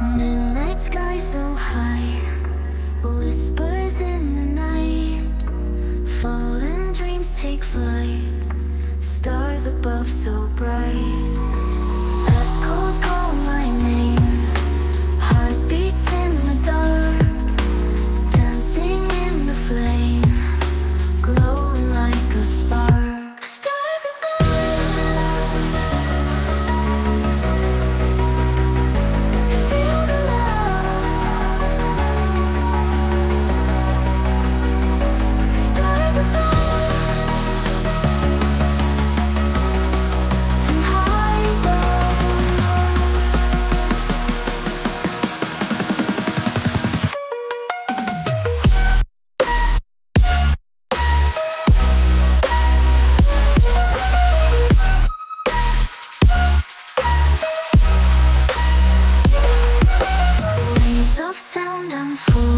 Midnight sky so high, whispers in the night. Fallen dreams take flight, stars above so bright. Of sound unfold, rising